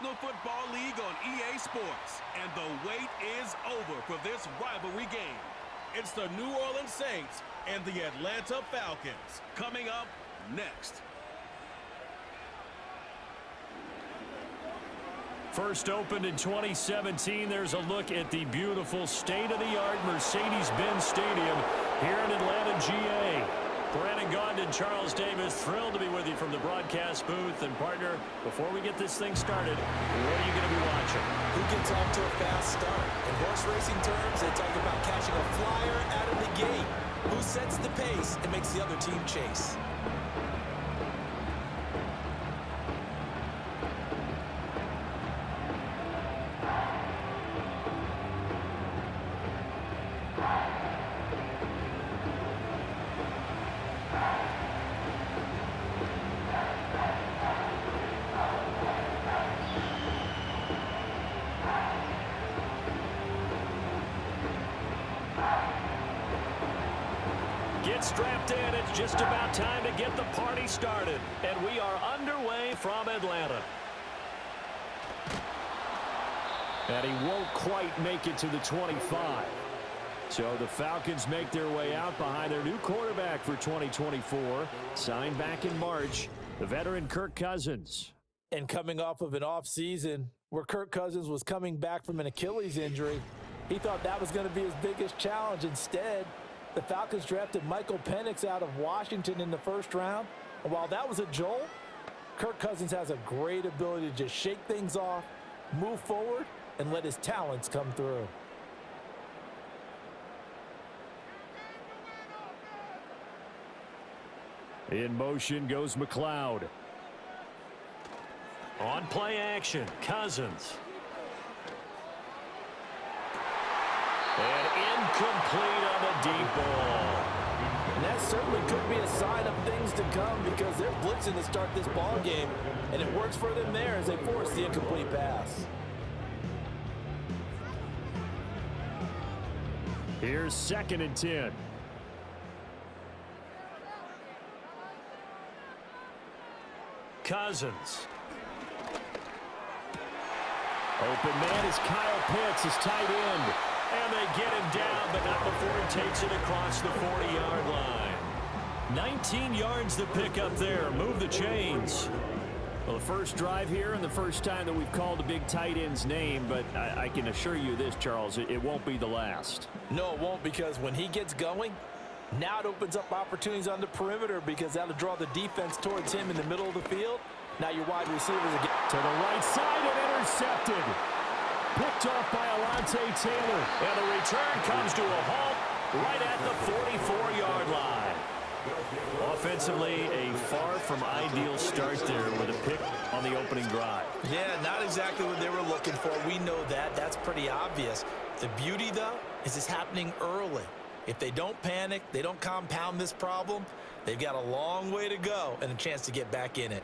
National Football League on EA Sports. And the wait is over for this rivalry game. It's the New Orleans Saints and the Atlanta Falcons. Coming up next. First opened in 2017, there's a look at the beautiful state-of-the-art Mercedes-Benz Stadium here in Atlanta, GA. Brandon and Charles Davis, thrilled to be with you from the broadcast booth. And partner, before we get this thing started, what are you going to be watching? Who gets off to a fast start? In horse racing terms, they talk about catching a flyer out of the gate. Who sets the pace and makes the other team chase? Get strapped in. It's just about time to get the party started. And we are underway from Atlanta. And he won't quite make it to the 25. So the Falcons make their way out behind their new quarterback for 2024. Signed back in March, the veteran Kirk Cousins. And coming off of an offseason where Kirk Cousins was coming back from an Achilles injury, he thought that was going to be his biggest challenge. Instead, the Falcons drafted Michael Penix out of Washington in the first round. And while that was a jolt, Kirk Cousins has a great ability to just shake things off, move forward, and let his talents come through. In motion goes McCloud. On play action, Cousins. And incomplete on the deep ball. And that certainly could be a sign of things to come because they're blitzing to start this ball game, and it works for them there as they force the incomplete pass. Here's second and 10. Cousins. Open man is Kyle Pitts, his tight end. And they get him down, but not before he takes it across the 40-yard line. 19 yards to pick up there. Move the chains. Well, the first drive here and the first time that we've called a big tight end's name, but I, I can assure you this, Charles, it, it won't be the last. No, it won't because when he gets going, now it opens up opportunities on the perimeter because that'll draw the defense towards him in the middle of the field. Now your wide receivers again. To the right side and intercepted. Picked off by Alontae Taylor. And the return comes to a halt right at the 44-yard line. Offensively, a far from ideal start there with a pick on the opening drive. Yeah, not exactly what they were looking for. We know that. That's pretty obvious. The beauty, though, is it's happening early. If they don't panic, they don't compound this problem, they've got a long way to go and a chance to get back in it.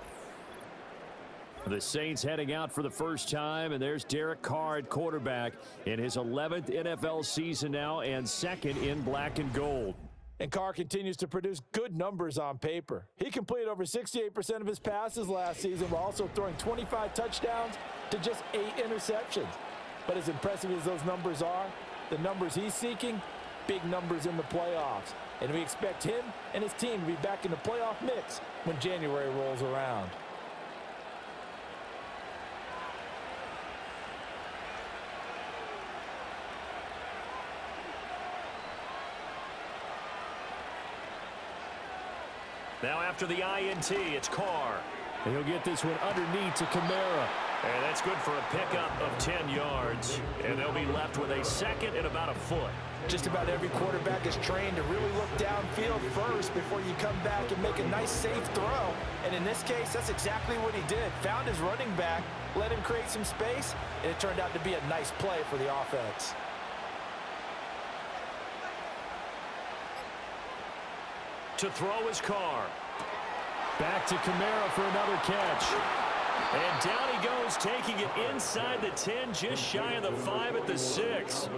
The Saints heading out for the first time, and there's Derek Carr at quarterback in his 11th NFL season now and second in black and gold. And Carr continues to produce good numbers on paper. He completed over 68% of his passes last season while also throwing 25 touchdowns to just eight interceptions. But as impressive as those numbers are, the numbers he's seeking, big numbers in the playoffs. And we expect him and his team to be back in the playoff mix when January rolls around. Now after the INT, it's Carr. And He'll get this one underneath to Kamara. And that's good for a pickup of 10 yards. And they'll be left with a second and about a foot. Just about every quarterback is trained to really look downfield first before you come back and make a nice safe throw. And in this case, that's exactly what he did. Found his running back, let him create some space, and it turned out to be a nice play for the offense. To throw his car. Back to Kamara for another catch. And down he goes, taking it inside the 10, just shy of the 5 at the 6.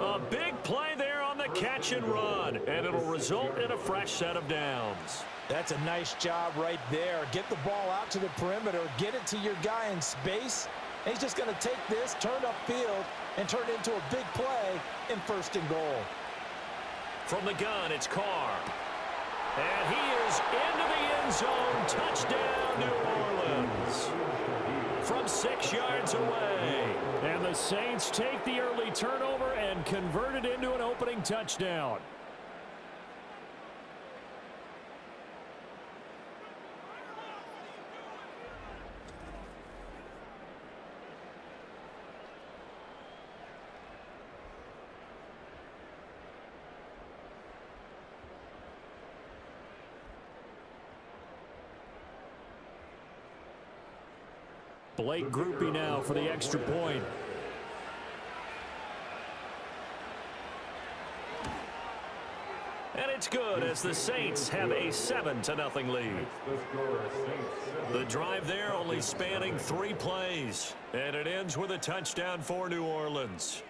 A big play there on the catch and run, and it'll result in a fresh set of downs. That's a nice job right there. Get the ball out to the perimeter, get it to your guy in space, And he's just going to take this, turn upfield, and turn it into a big play in first and goal. From the gun, it's Carr. And he is into the end zone. Touchdown, New Orleans. From six yards away. And the Saints take the early turnover and convert it into an opening touchdown. Blake Grupe now for the extra point. And it's good as the Saints have a 7 to nothing lead. The drive there only spanning three plays. And it ends with a touchdown for New Orleans.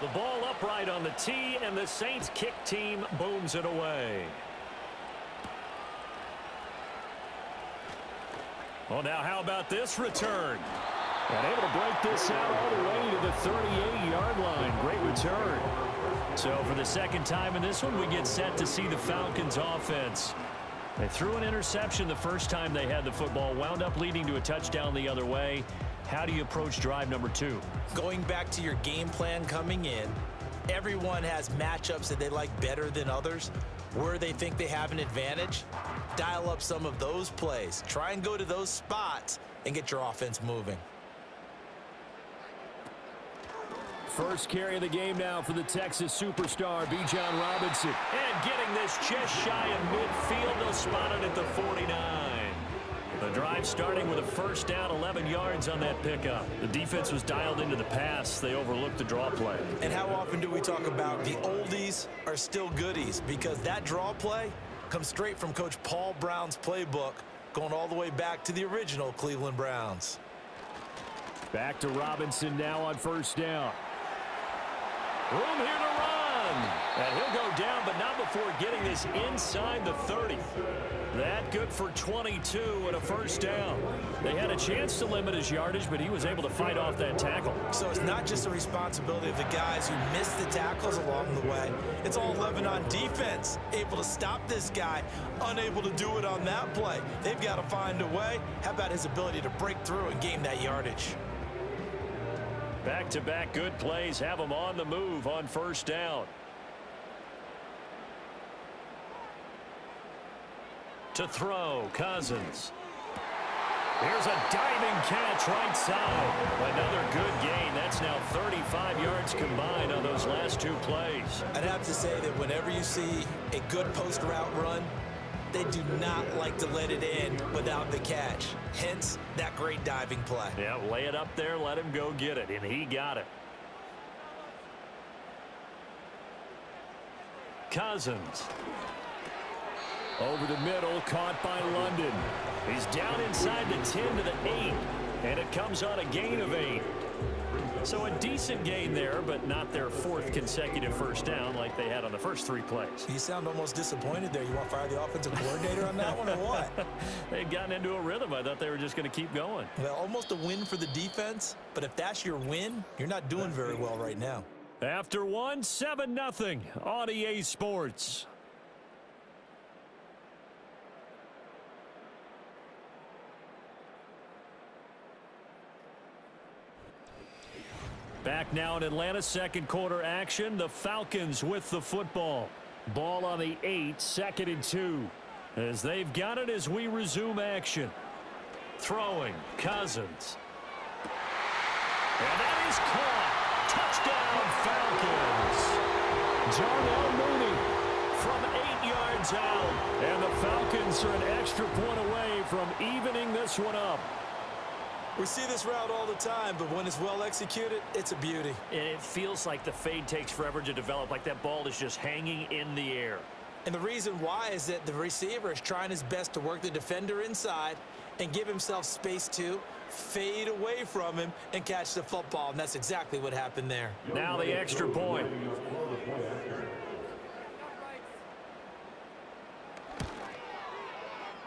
The ball upright on the tee, and the Saints kick team booms it away. Well, now how about this return? And able to break this out all the way to the 38-yard line. Great return. So for the second time in this one, we get set to see the Falcons offense. They threw an interception the first time they had the football, wound up leading to a touchdown the other way. How do you approach drive number two? Going back to your game plan coming in, everyone has matchups that they like better than others. Where they think they have an advantage, dial up some of those plays. Try and go to those spots and get your offense moving. First carry of the game now for the Texas superstar, Bijan Robinson. And getting this just shy of midfield. They'll spot it at the 49. The drive starting with a first down, 11 yards on that pickup. The defense was dialed into the pass. They overlooked the draw play. And how often do we talk about the oldies are still goodies? Because that draw play comes straight from Coach Paul Brown's playbook, going all the way back to the original Cleveland Browns. Back to Robinson now on first down. Room here to run. And he'll go down, but not before getting this inside the 30. That good for 22 and a first down. They had a chance to limit his yardage, but he was able to fight off that tackle. So it's not just the responsibility of the guys who missed the tackles along the way. It's all 11 on defense, able to stop this guy, unable to do it on that play. They've got to find a way. How about his ability to break through and gain that yardage? Back-to-back -back good plays have them on the move on first down. To throw, Cousins. Here's a diving catch right side. Another good gain. That's now 35 yards combined on those last two plays. I'd have to say that whenever you see a good post route run, they do not like to let it in without the catch. Hence, that great diving play. Yeah, lay it up there, let him go get it, and he got it. Cousins. Over the middle, caught by London. He's down inside the 10 to the 8, and it comes on a gain of 8. So a decent gain there, but not their fourth consecutive first down like they had on the first three plays. You sound almost disappointed there. You want to fire the offensive coordinator on that one or what? They'd gotten into a rhythm. I thought they were just going to keep going. Well, almost a win for the defense, but if that's your win, you're not doing very well right now. After one, 7-0 on EA Sports. Back now in Atlanta, second quarter action. The Falcons with the football. Ball on the eight, second and two. As they've got it as we resume action. Throwing, Cousins. And that is caught. Touchdown, Falcons. Darnell Mooney from eight yards out. And the Falcons are an extra point away from evening this one up. We see this route all the time, but when it's well executed, it's a beauty. And it feels like the fade takes forever to develop, like that ball is just hanging in the air. And the reason why is that the receiver is trying his best to work the defender inside and give himself space to fade away from him and catch the football. And that's exactly what happened there. Now the extra point.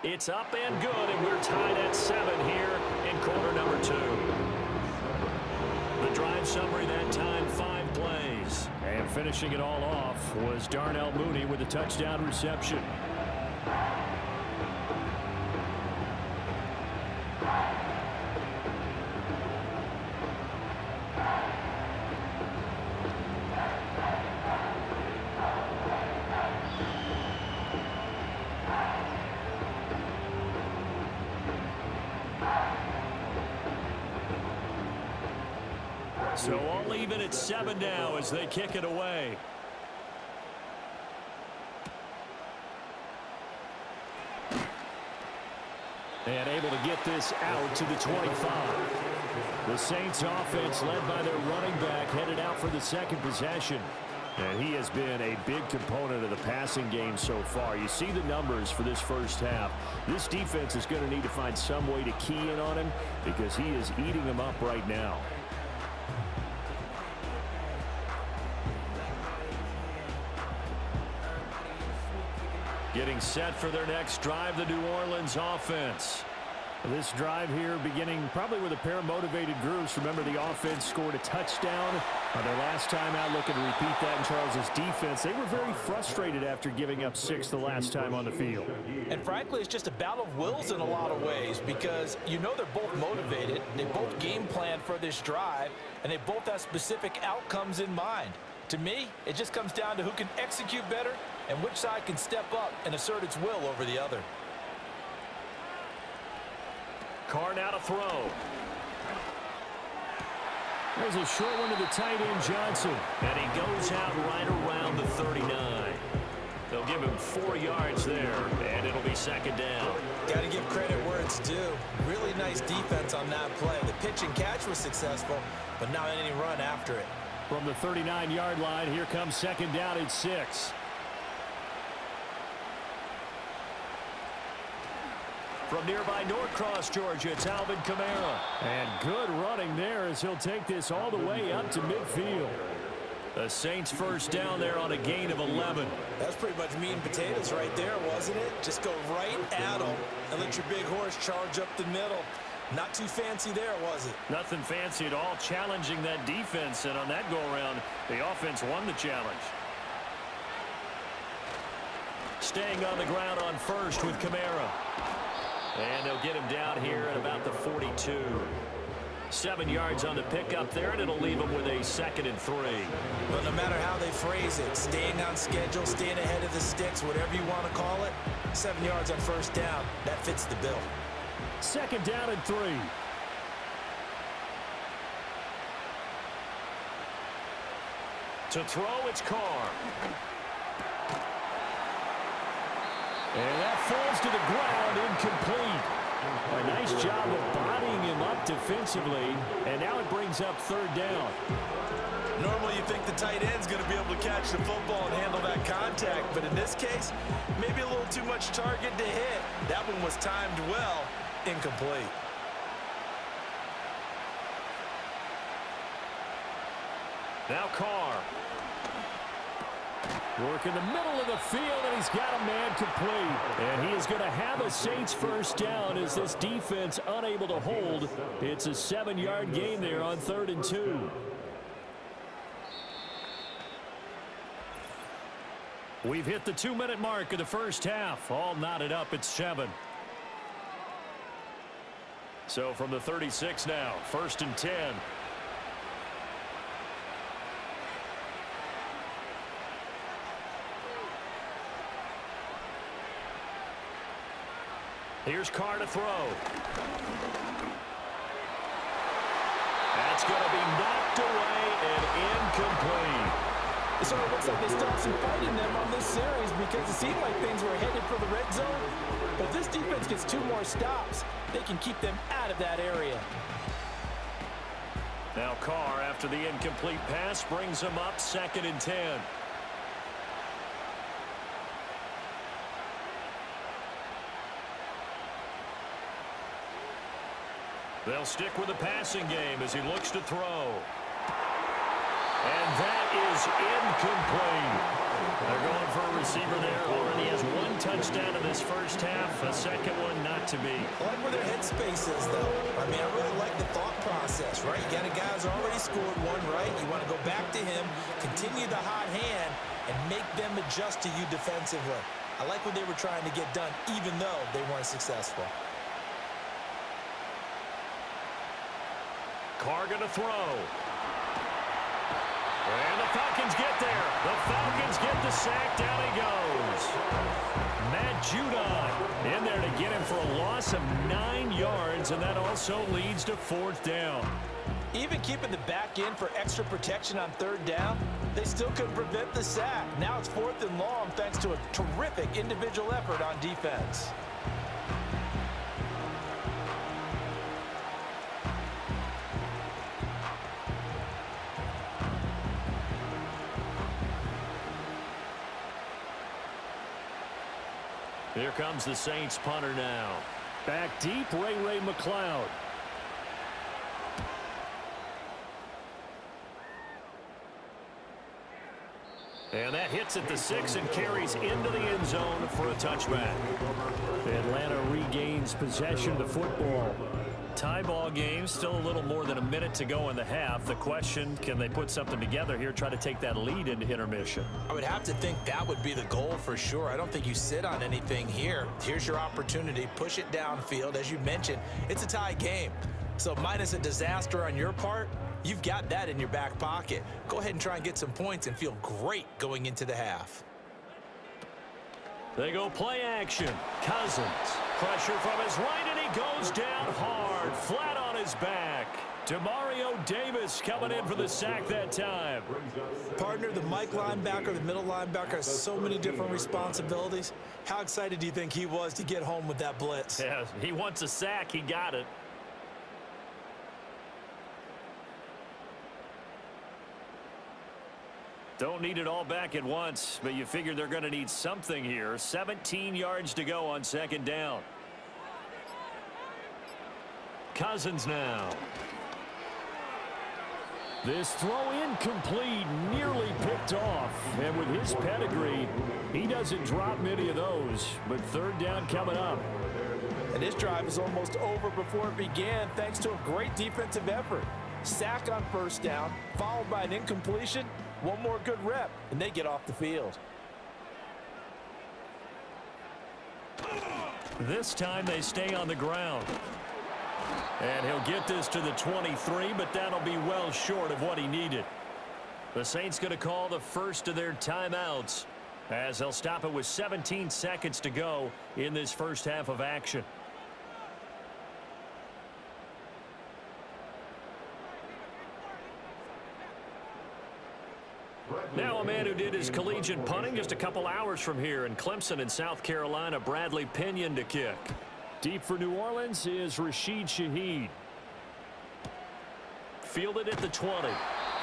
It's up and good, and we're tied at seven here in quarter number two. The drive summary that time, five plays. And finishing it all off was Darnell Mooney with a touchdown reception. So all even at seven now as they kick it away. And able to get this out to the 25. The Saints offense led by their running back headed out for the second possession. And he has been a big component of the passing game so far. You see the numbers for this first half. This defense is going to need to find some way to key in on him because he is eating them up right now. Set for their next drive, the New Orleans offense. This drive here beginning probably with a pair of motivated groups. Remember, the offense scored a touchdown on their last time out looking to repeat that in Charles's defense. They were very frustrated after giving up six the last time on the field. And frankly, it's just a battle of wills in a lot of ways because you know they're both motivated. They both game plan for this drive, and they both have specific outcomes in mind. To me, it just comes down to who can execute better and which side can step up and assert its will over the other. Carr now to throw. There's a short one to the tight end, Johnson. And he goes out right around the 39. They'll give him four yards there, and it'll be second down. Got to give credit where it's due. Really nice defense on that play. The pitch and catch was successful, but not any run after it. From the 39-yard line, here comes second down at six. From nearby Norcross, Georgia, it's Alvin Kamara. And good running there as he'll take this all the way up to midfield. The Saints first down there on a gain of 11. That's pretty much meat and potatoes right there, wasn't it? Just go right at them and let your big horse charge up the middle. Not too fancy there, was it? Nothing fancy at all, challenging that defense. And on that go-around, the offense won the challenge. Staying on the ground on first with Kamara. And they'll get him down here at about the 42. Seven yards on the pickup there, and it'll leave him with a second and three. But no matter how they phrase it, staying on schedule, staying ahead of the sticks, whatever you want to call it, seven yards on first down, that fits the bill. Second down and three. To throw, it's Carr. And that falls to the ground, incomplete. A nice job of bodying him up defensively, and now it brings up third down. Normally you think the tight end's going to be able to catch the football and handle that contact, but in this case, maybe a little too much target to hit. That one was timed well, incomplete. Now Carr. Work in the middle of the field, and he's got a man complete. And he is going to have a Saints first down as this defense unable to hold. It's a seven-yard gain there on third and two. We've hit the two-minute mark of the first half. All knotted up at seven. So from the 36 now, first and 10. Here's Carr to throw. That's going to be knocked away and incomplete. So it looks like they stopped some fighting them on this series because it seemed like things were headed for the red zone. But if this defense gets two more stops, they can keep them out of that area. Now Carr, after the incomplete pass, brings them up second and 10. They'll stick with the passing game as he looks to throw. And that is incomplete. They're going for a receiver there. Already has one touchdown in this first half. A second one not to be. I like where their headspace is, though. I mean, I really like the thought process, right? You got a guy who's already scored one, right? You want to go back to him, continue the hot hand, and make them adjust to you defensively. I like what they were trying to get done, even though they weren't successful. Going to throw. And the Falcons get there. The Falcons get the sack. Down he goes. Matt Judon in there to get him for a loss of nine yards, and that also leads to fourth down. Even keeping the back in for extra protection on third down, they still couldn't prevent the sack. Now it's fourth and long thanks to a terrific individual effort on defense. Comes the Saints punter now. Back deep, Ray Ray McCloud. And that hits at the six and carries into the end zone for a touchback. Atlanta regains possession of the football. Tie ball game, still a little more than a minute to go in the half. The question, can they put something together here, try to take that lead into intermission? I would have to think that would be the goal for sure. I don't think you sit on anything here. Here's your opportunity. Push it downfield. As you mentioned, it's a tie game. So minus a disaster on your part, you've got that in your back pocket. Go ahead and try and get some points and feel great going into the half. They go play action. Cousins. Pressure from his right, and he goes down hard, flat on his back. Demario Davis coming in for the sack that time. Partner, the Mike linebacker, the middle linebacker has so many different responsibilities. How excited do you think he was to get home with that blitz? Yeah, he wants a sack. He got it. Don't need it all back at once, but you figure they're going to need something here. 17 yards to go on second down. Cousins now. This throw incomplete, nearly picked off. And with his pedigree, he doesn't drop many of those. But third down coming up. And this drive is almost over before it began thanks to a great defensive effort. Sack on first down, followed by an incompletion. One more good rep, and they get off the field. This time they stay on the ground. And he'll get this to the 23, but that'll be well short of what he needed. The Saints going to call the first of their timeouts as they'll stop it with 17 seconds to go in this first half of action. Now a man who did his collegiate punting just a couple hours from here in Clemson in South Carolina, Bradley Pinion to kick. Deep for New Orleans is Rashid Shaheed. Fielded at the 20.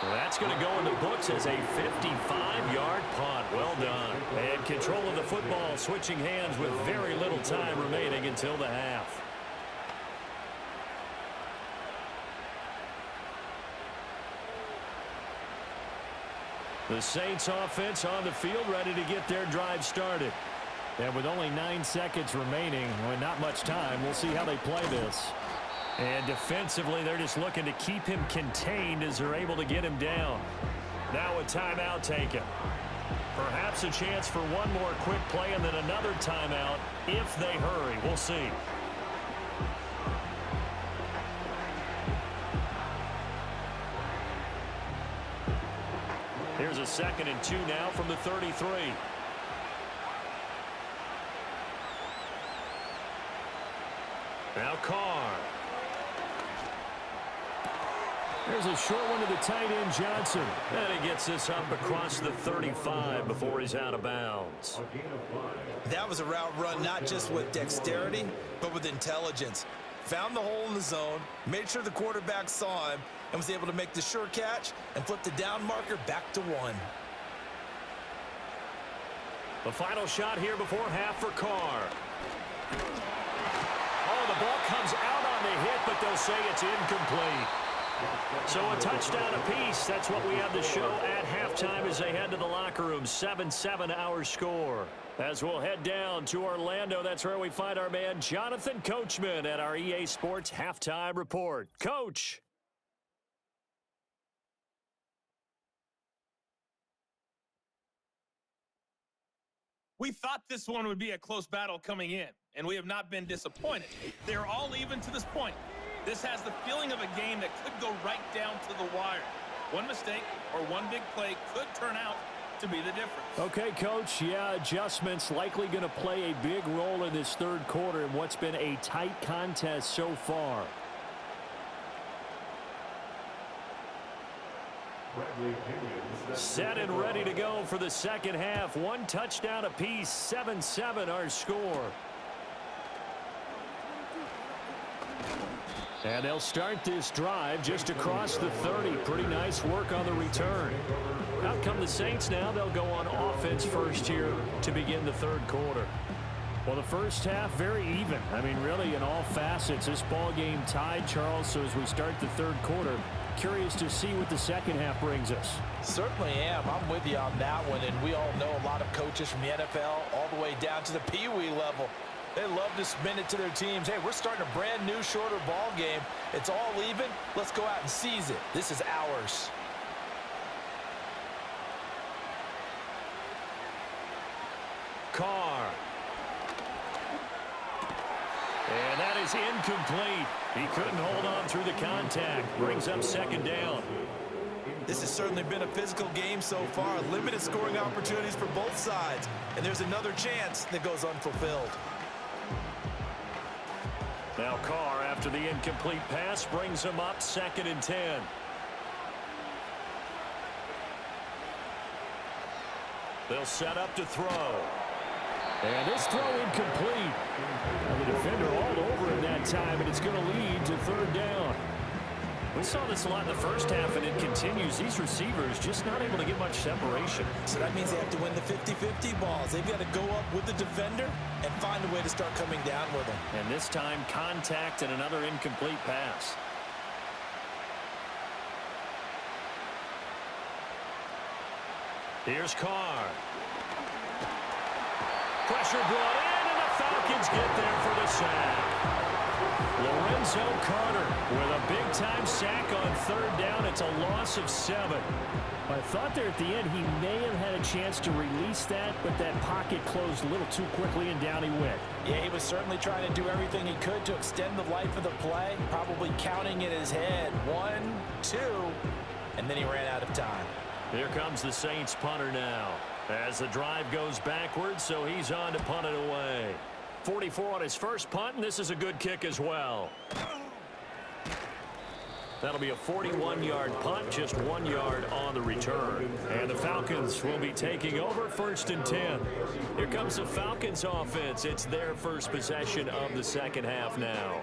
That's going to go in the books as a 55-yard punt. Well done. And control of the football switching hands with very little time remaining until the half. The Saints offense on the field ready to get their drive started. And with only nine seconds remaining, well, not much time, we'll see how they play this. And defensively, they're just looking to keep him contained as they're able to get him down. Now a timeout taken. Perhaps a chance for one more quick play and then another timeout if they hurry. We'll see. Here's a second and two now from the 33. Now Carr. There's a short one to the tight end, Johnson. And he gets this up across the 35 before he's out of bounds. That was a route run not just with dexterity, but with intelligence. Found the hole in the zone, made sure the quarterback saw him, and was able to make the sure catch and flip the down marker back to one. The final shot here before half for Carr. The ball comes out on the hit, but they'll say it's incomplete. So a touchdown apiece. That's what we have to show at halftime as they head to the locker room. 7-7 our score. As we'll head down to Orlando, that's where we find our man Jonathan Coachman at our EA Sports Halftime Report. Coach. We thought this one would be a close battle coming in, and we have not been disappointed. They're all even to this point. This has the feeling of a game that could go right down to the wire. One mistake or one big play could turn out to be the difference. Okay, Coach. Yeah, adjustments likely going to play a big role in this third quarter in what's been a tight contest so far. Set and ready to go for the second half. One touchdown apiece, 7-7 our score. And they'll start this drive just across the 30. Pretty nice work on the return. Out come the Saints now. They'll go on offense first here to begin the third quarter. Well, the first half, very even. I mean, really, in all facets, this ball game tied, Charles. So as we start the third quarter, curious to see what the second half brings us. Certainly am. I'm with you on that one. And we all know a lot of coaches from the NFL all the way down to the Pee Wee level they love to spin it to their teams. Hey, we're starting a brand new, shorter ball game. It's all even. Let's go out and seize it. This is ours. Carr. And that is incomplete. He couldn't hold on through the contact. Brings up second down. This has certainly been a physical game so far. Limited scoring opportunities for both sides. And there's another chance that goes unfulfilled. Now Carr, after the incomplete pass, brings him up second and 10. They'll set up to throw. And this throw incomplete. And the defender all over him that time, and it's going to lead to third down. We saw this a lot in the first half, and it continues. These receivers just not able to get much separation. So that means they have to win the 50-50 balls. They've got to go up with the defender and find a way to start coming down with them. And this time, contact and another incomplete pass. Here's Carr. Pressure brought in, and the Falcons get there for the sack. Lorenzo Carter with a big-time sack on third down. It's a loss of seven. I thought there at the end he may have had a chance to release that, but that pocket closed a little too quickly, and down he went. Yeah, he was certainly trying to do everything he could to extend the life of the play, probably counting in his head. One, two, and then he ran out of time. Here comes the Saints punter now. As the drive goes backwards, so he's on to punt it away. 44 on his first punt, and this is a good kick as well. That'll be a 41-yard punt, just one yard on the return. And the Falcons will be taking over first and 10. Here comes the Falcons offense. It's their first possession of the second half now.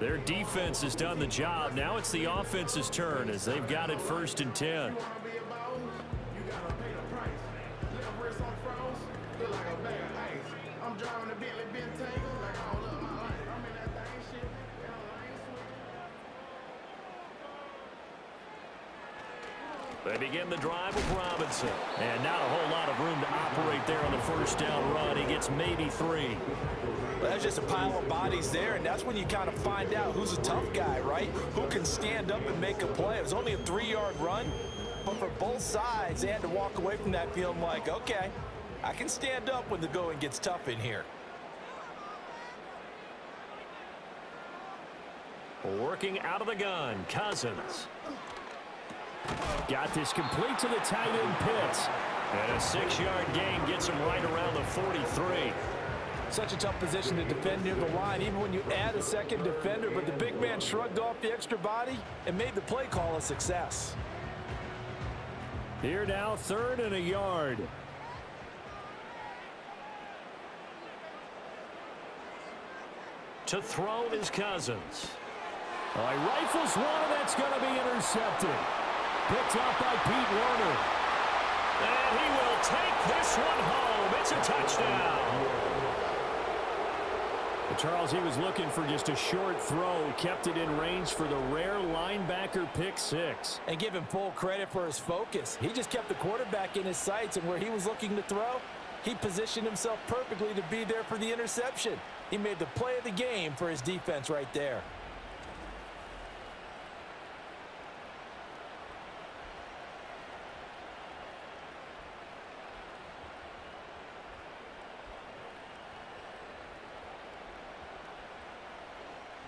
Their defense has done the job. Now it's the offense's turn as they've got it first and 10. They begin the drive with Robinson. And not a whole lot of room to operate there on the first down run. He gets maybe three. Well, that's just a pile of bodies there, and that's when you kind of find out who's a tough guy, right? Who can stand up and make a play. It was only a three-yard run, but for both sides, they had to walk away from that feeling like, okay, I can stand up when the going gets tough in here. Working out of the gun, Cousins. Got this complete to the tight end Pitts. And a six-yard gain gets him right around the 43. Such a tough position to defend near the line, even when you add a second defender. But the big man shrugged off the extra body and made the play call a success. Here now, third and a yard. To throw is Cousins. Well, he rifles one, that's going to be intercepted. Picked up by Pete Werner. And he will take this one home. It's a touchdown. Charles, he was looking for just a short throw, kept it in range for the rare linebacker pick six. And give him full credit for his focus. He just kept the quarterback in his sights, and where he was looking to throw, he positioned himself perfectly to be there for the interception. He made the play of the game for his defense right there.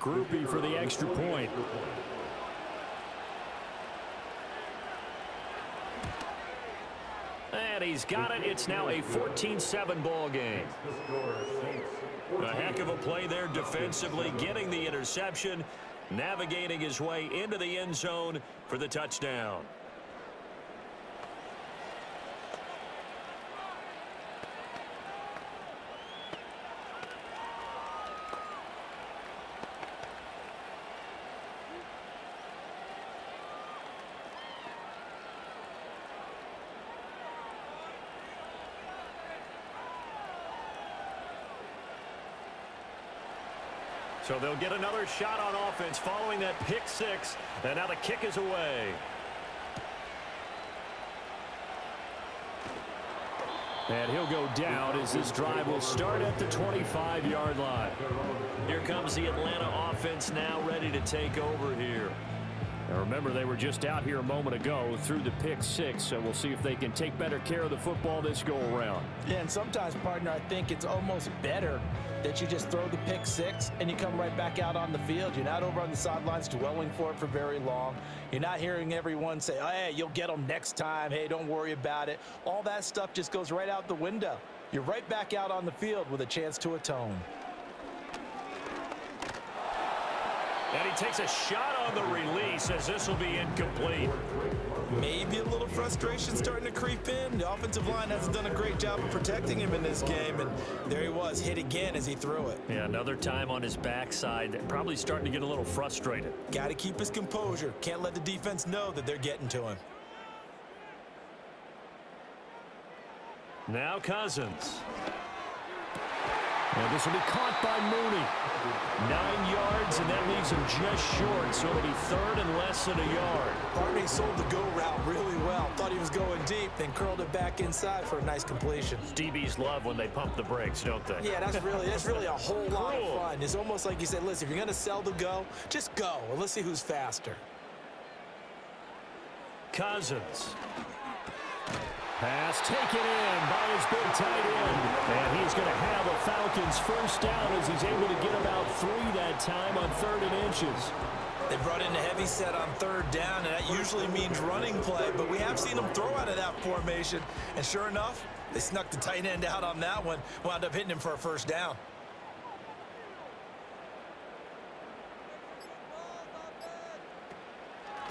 Grupe for the extra point. And he's got it. It's now a 14-7 ball game. A heck of a play there defensively, getting the interception, navigating his way into the end zone for the touchdown. So they'll get another shot on offense following that pick six. And now the kick is away. And he'll go down as this drive will start at the 25-yard line. Here comes the Atlanta offense now ready to take over here. Now remember, they were just out here a moment ago through the pick six, so we'll see if they can take better care of the football this go-around. Yeah, and sometimes, partner, I think it's almost better that you just throw the pick six and you come right back out on the field. You're not over on the sidelines dwelling for it for very long. You're not hearing everyone say, oh, hey, you'll get them next time. Hey, don't worry about it. All that stuff just goes right out the window. You're right back out on the field with a chance to atone. And he takes a shot on the release as this will be incomplete. Maybe a little frustration starting to creep in. The offensive line hasn't done a great job of protecting him in this game, and there he was, hit again as he threw it. Yeah, another time on his backside, probably starting to get a little frustrated. Got to keep his composure. Can't let the defense know that they're getting to him. Now Cousins. And this will be caught by Mooney. Nine yards, and that leaves him just short, so it'll be third and less than a yard. Barney sold the go route really well. Thought he was going deep, then curled it back inside for a nice completion. DBs love when they pump the brakes, don't they? Yeah, that's really that's really a whole lot of fun. It's almost like you said, listen, if you're going to sell the go, just go, and let's see who's faster. Cousins. Pass taken in by his big tight end. And he's going to have a Falcons first down as he's able to get about three that time on third and inches. They brought in a heavy set on third down, and that usually means running play. But we have seen them throw out of that formation. And sure enough, they snuck the tight end out on that one, wound up hitting him for a first down.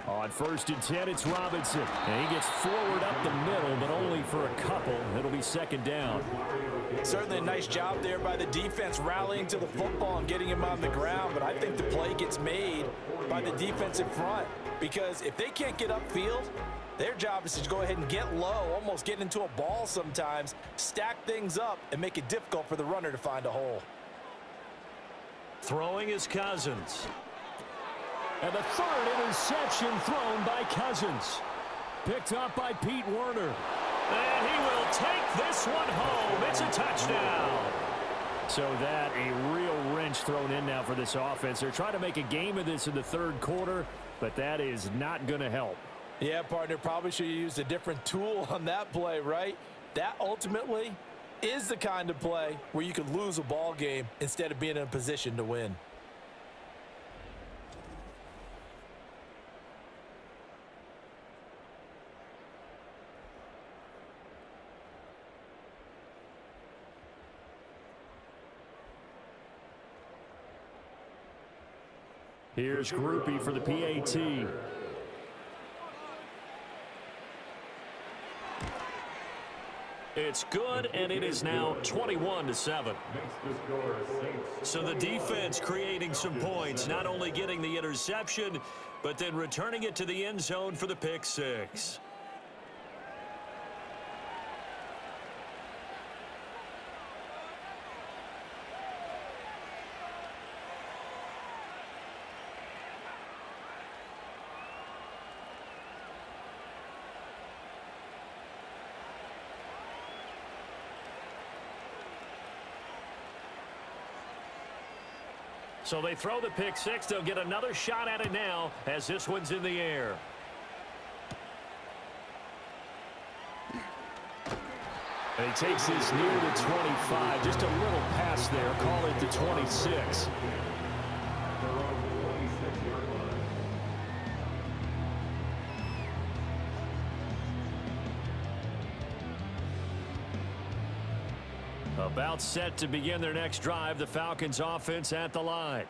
On first and 10, it's Robinson. And he gets forward up the middle, but only for a couple. It'll be second down. Certainly a nice job there by the defense rallying to the football and getting him on the ground. But I think the play gets made by the defensive front. Because if they can't get upfield, their job is to go ahead and get low, almost get into a ball sometimes, stack things up, and make it difficult for the runner to find a hole. Throwing his Cousins. And the third interception thrown by Cousins. Picked up by Pete Werner. And he will take this one home. It's a touchdown. So that a real wrench thrown in now for this offense. They're trying to make a game of this in the third quarter, but that is not going to help. Yeah, partner, probably should have used a different tool on that play, right? That ultimately is the kind of play where you could lose a ball game instead of being in a position to win. Grupe for the PAT. It's good, and it is now 21 to 7. So the defense creating some points, not only getting the interception, but then returning it to the end zone for the pick six. So they throw the pick six. They'll get another shot at it now as this one's in the air. And he takes this near the 25. Just a little pass there. Call it the 26. About set to begin their next drive. The Falcons offense at the line.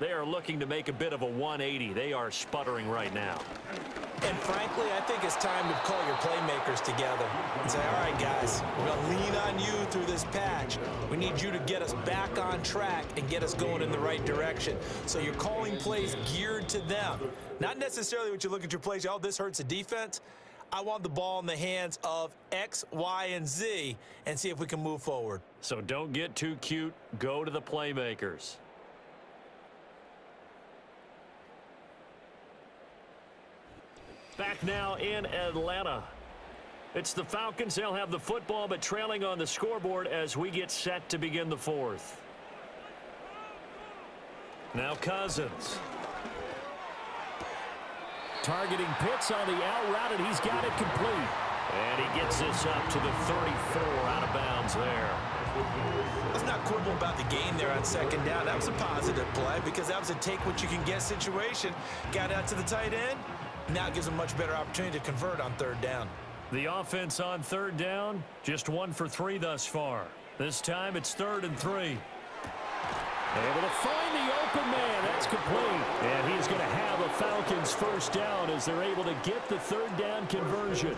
They are looking to make a bit of a 180. They are sputtering right now. And frankly, I think it's time to call your playmakers together and say, all right, guys, we're going to lean on you through this patch. We need you to get us back on track and get us going in the right direction. So you're calling plays geared to them. Not necessarily what you look at your plays, oh, this hurts the defense. I want the ball in the hands of X, Y, and Z and see if we can move forward. So don't get too cute. Go to the playmakers. Back now in Atlanta. It's the Falcons. They'll have the football, but trailing on the scoreboard as we get set to begin the fourth. Now Cousins. Targeting Pitts on the out route, and he's got it complete. And he gets this up to the 34 out of bounds there. Let's not quibble about the game there on second down. That was a positive play because that was a take-what-you-can-get situation. Got out to the tight end. Now it gives them much better opportunity to convert on third down. The offense on third down, just one for three thus far. This time it's third and three. Able to find the open man. That's complete. And he's going to have a Falcons first down as they're able to get the third down conversion.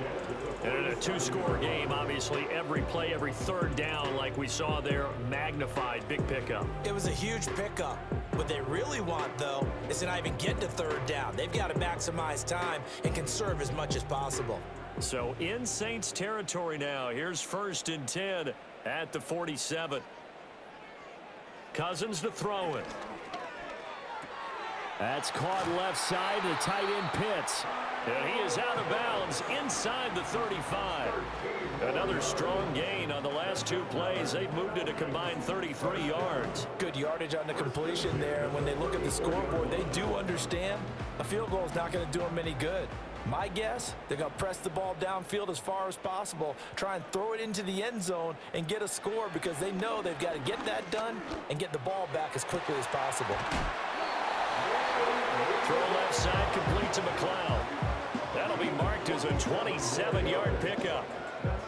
And in a two-score game, obviously, every play, every third down, like we saw there, magnified. Big pickup. It was a huge pickup. What they really want, though, is to not even get to third down. They've got to maximize time and conserve as much as possible. So in Saints territory now. Here's first and 10 at the 47. Cousins to throw it. That's caught left side to tight end Pitts. And he is out of bounds inside the 35. Another strong gain on the last two plays. They've moved it a combined 33 yards. Good yardage on the completion there. And when they look at the scoreboard, they do understand a field goal is not going to do them any good. My guess, they're going to press the ball downfield as far as possible, try and throw it into the end zone and get a score because they know they've got to get that done and get the ball back as quickly as possible. Throw left side, complete to McCloud. That'll be marked as a 27-yard pickup.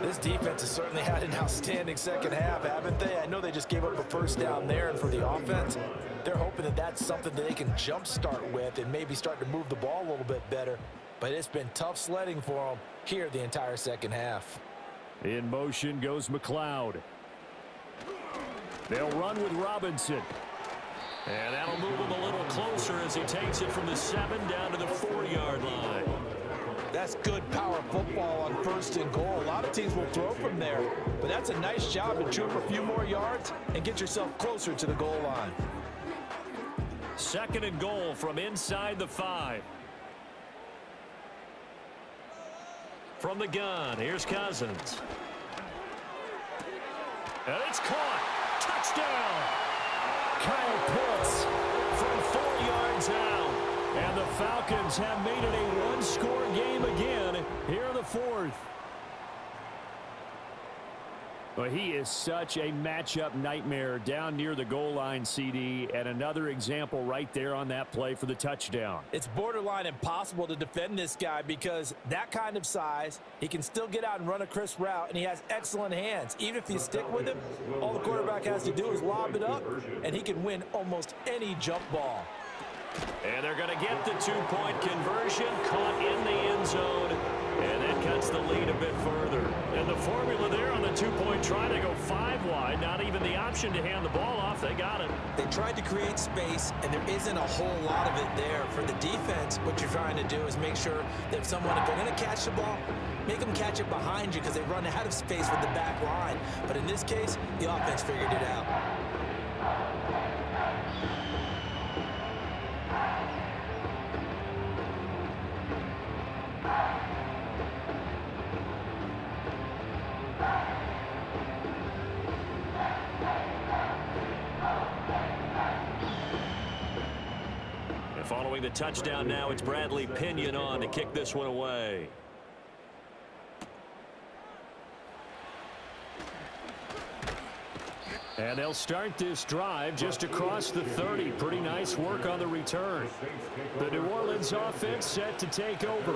This defense has certainly had an outstanding second half, haven't they? I know they just gave up a first down there, and for the offense, they're hoping that that's something that they can jumpstart with and maybe start to move the ball a little bit better. But it's been tough sledding for him here the entire second half. In motion goes McCloud. They'll run with Robinson. And that'll move him a little closer as he takes it from the seven down to the four-yard line. That's good power football on first and goal. A lot of teams will throw from there, but that's a nice job to chew up a few more yards and get yourself closer to the goal line. Second and goal from inside the five. From the gun, here's Cousins. And it's caught. Touchdown. Kyle Pitts from four yards out. And the Falcons have made it a one-score game again here in the fourth. Well, he is such a matchup nightmare down near the goal line, CD, and another example right there on that play for the touchdown. It's borderline impossible to defend this guy because that kind of size, he can still get out and run a crisp route, and he has excellent hands. Even if you stick with him, all the quarterback has to do is lob it up, and he can win almost any jump ball. And they're going to get the two-point conversion caught in the end zone. The lead a bit further. And the formula there on the two-point try to go five wide. Not even the option to hand the ball off. They got it. They tried to create space, and there isn't a whole lot of it there. For the defense, what you're trying to do is make sure that if someone, if they're going to catch the ball, make them catch it behind you because they run out of space with the back line. But in this case, the offense figured it out. Touchdown now, it's Bradley Pinion on to kick this one away. And they'll start this drive just across the 30. Pretty nice work on the return. The New Orleans offense set to take over.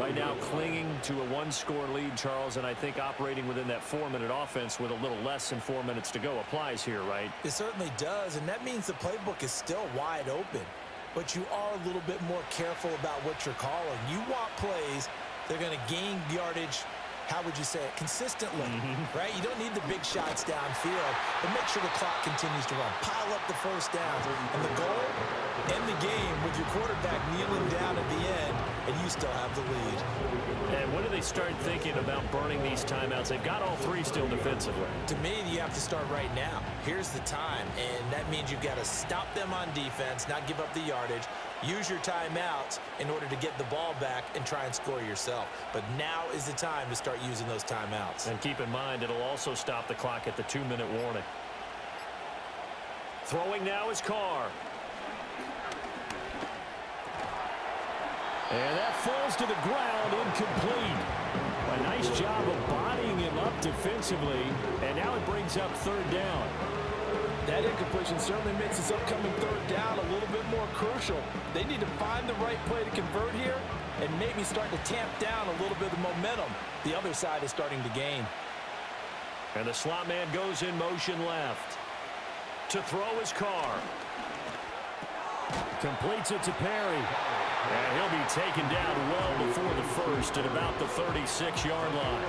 Right now clinging to a one-score lead, Charles, and I think operating within that four-minute offense with a little less than four minutes to go applies here, right? It certainly does, and that means the playbook is still wide open. But you are a little bit more careful about what you're calling. You want plays, they're going to gain yardage how would you say it, consistently, mm -hmm. right? You don't need the big shots downfield, but make sure the clock continues to run. Pile up the first downs. And the goal, end the game with your quarterback kneeling down at the end, and you still have the lead. And when do they start thinking about burning these timeouts? They've got all three still defensively. To me, you have to start right now. Here's the time, and that means you've got to stop them on defense, not give up the yardage, Use your timeouts in order to get the ball back and try and score yourself. But now is the time to start using those timeouts. And keep in mind, it'll also stop the clock at the two-minute warning. Throwing now is Carr. And that falls to the ground incomplete. A nice job of bodying him up defensively. And now it brings up third down. That incompletion certainly makes this upcoming third down a little bit more crucial. They need to find the right play to convert here and maybe start to tamp down a little bit of momentum. The other side is starting to gain. And the slot man goes in motion left. To throw his Carr. Completes it to Perry. And he'll be taken down well before the first at about the 36-yard line.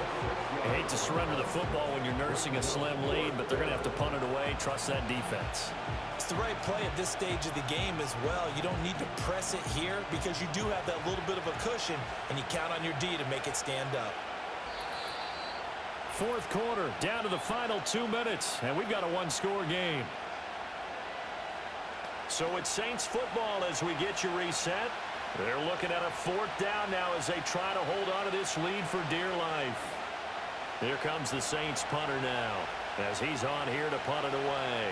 I hate to surrender the football when you're nursing a slim lead, but they're going to have to punt it away. Trust that defense. It's the right play at this stage of the game as well. You don't need to press it here because you do have that little bit of a cushion, and you count on your D to make it stand up. Fourth quarter, down to the final two minutes, and we've got a one-score game. So it's Saints football as we get you reset. They're looking at a fourth down now as they try to hold on to this lead for dear life. Here comes the Saints punter now as he's on here to punt it away.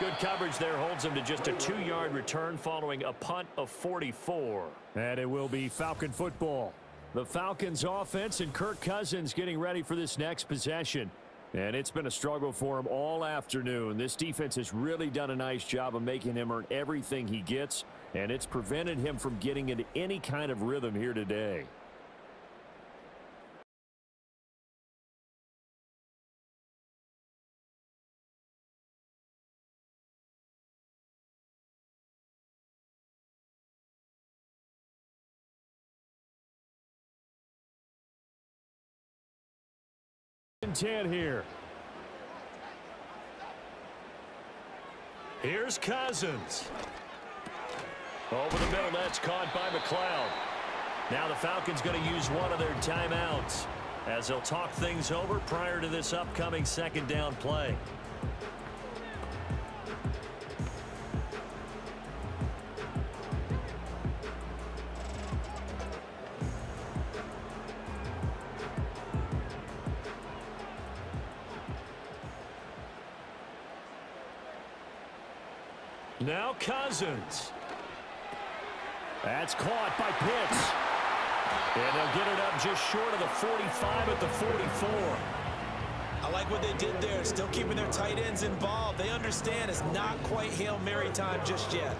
Good coverage there holds him to just a two-yard return following a punt of 44. And it will be Falcon football. The Falcons offense and Kirk Cousins getting ready for this next possession. And it's been a struggle for him all afternoon. This defense has really done a nice job of making him earn everything he gets, and it's prevented him from getting into any kind of rhythm here today. And 10 here. Here's Cousins. Over the middle, that's caught by McCloud. Now the Falcons going to use one of their timeouts as they'll talk things over prior to this upcoming second down play. Now Cousins. That's caught by Pitts. And they'll get it up just short of the 45 at the 44. I like what they did there, still keeping their tight ends involved. They understand it's not quite Hail Mary time just yet.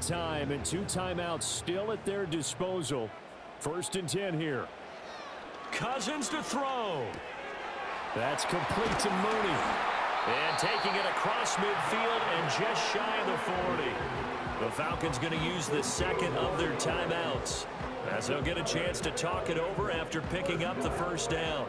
Time and two timeouts still at their disposal. First and 10 here. Cousins to throw. That's complete to Mooney. And taking it across midfield and just shy of the 40. The Falcons going to use the second of their timeouts as they'll get a chance to talk it over after picking up the first down.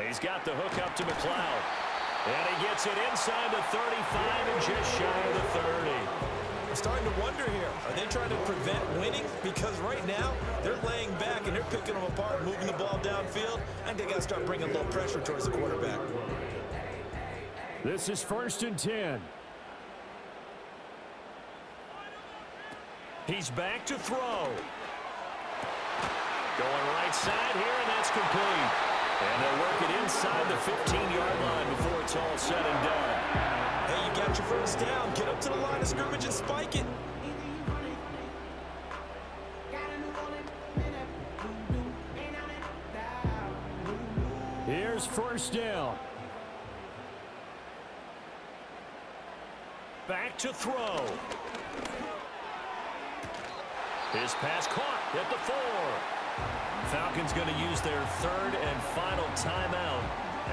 He's got the hook up to McCloud. And he gets it inside the 35 and just shy of the 30. I'm starting to wonder here. Are they trying to prevent winning? Because right now, they're laying back and they're picking them apart, moving the ball downfield. I think they got to start bringing a little pressure towards the quarterback. This is first and 10. He's back to throw. Going right side here, and that's complete. And they'll work it inside the 15-yard line before it's all said and done. Hey, you got your first down. Get up to the line of scrimmage and spike it. Here's first down. Back to throw. His pass caught at the four. Falcons going to use their third and final timeout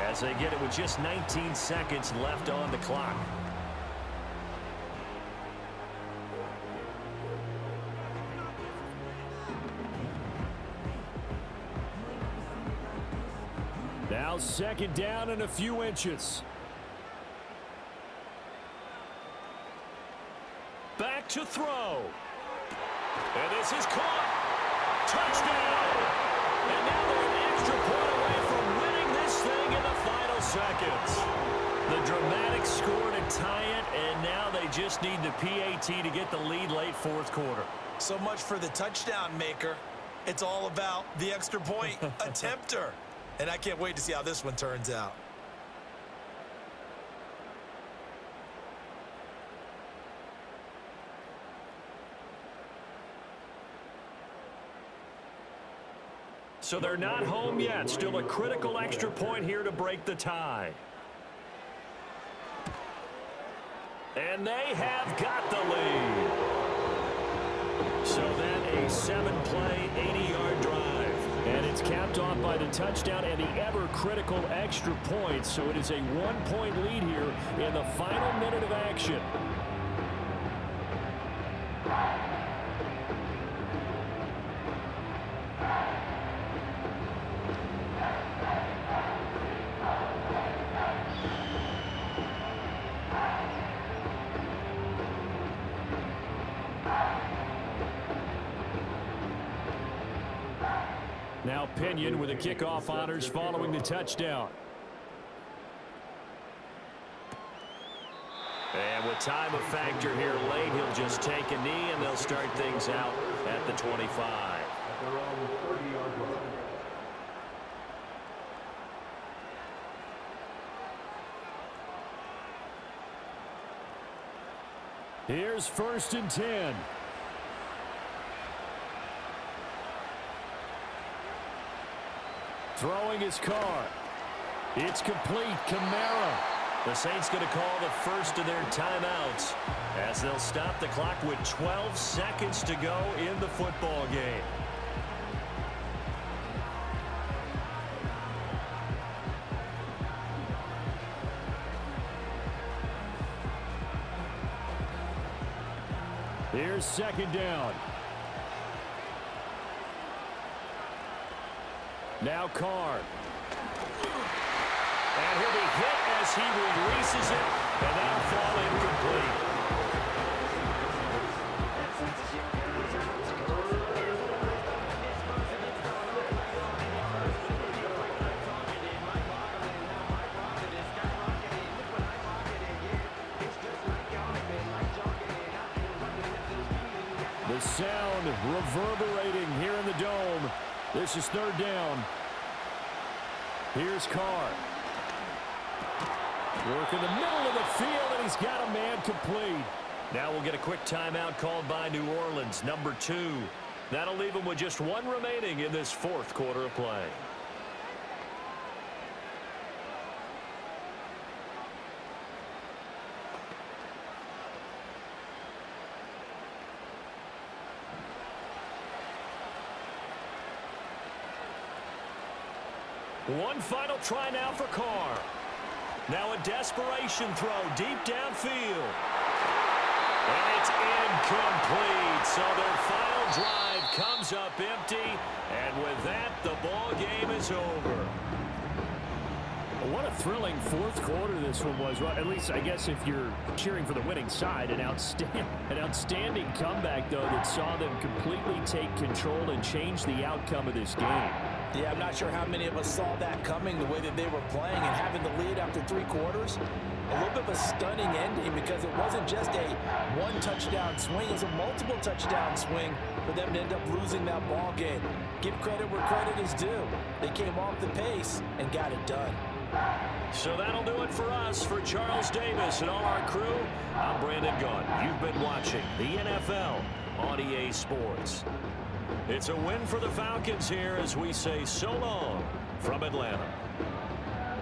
as they get it with just 19 seconds left on the clock. Now second down and a few inches. Back to throw. And this is caught. Touchdown. Just need the PAT to get the lead late fourth quarter. So much for the touchdown maker. It's all about the extra point attempter. And I can't wait to see how this one turns out. So they're not home yet. Still a critical extra point here to break the tie. And they have got the lead. So then a seven-play, 80-yard drive. And it's capped off by the touchdown and the ever-critical extra point. So it is a one-point lead here in the final minute of action. Now Pinion with the kickoff honors following the touchdown. And with time a factor here late, he'll just take a knee and they'll start things out at the 25. Here's first and 10. Throwing his Carr. It's complete. Kamara. The Saints going to call the first of their timeouts as they'll stop the clock with 12 seconds to go in the football game. Here's second down. Now Carr. And he'll be hit as he releases it, and that'll fall incomplete. Here's Carr. Work in the middle of the field, and he's got a man complete. Now we'll get a quick timeout called by New Orleans, number two. That'll leave them with just one remaining in this fourth quarter of play. One final try now for Carr. Now a desperation throw deep downfield. And it's incomplete. So their final drive comes up empty, and with that, the ball game is over. What a thrilling fourth quarter this one was. Well, at least, I guess, if you're cheering for the winning side, an, an outstanding comeback, though, that saw them completely take control and change the outcome of this game. Yeah, I'm not sure how many of us saw that coming the way that they were playing and having the lead after three quarters. A little bit of a stunning ending because it wasn't just a one touchdown swing. It was a multiple touchdown swing for them to end up losing that ball game. Give credit where credit is due. They came off the pace and got it done. So that'll do it for us. For Charles Davis and all our crew, I'm Brandon Gaudin. You've been watching the NFL on EA Sports. It's a win for the Falcons here as we say so long from Atlanta.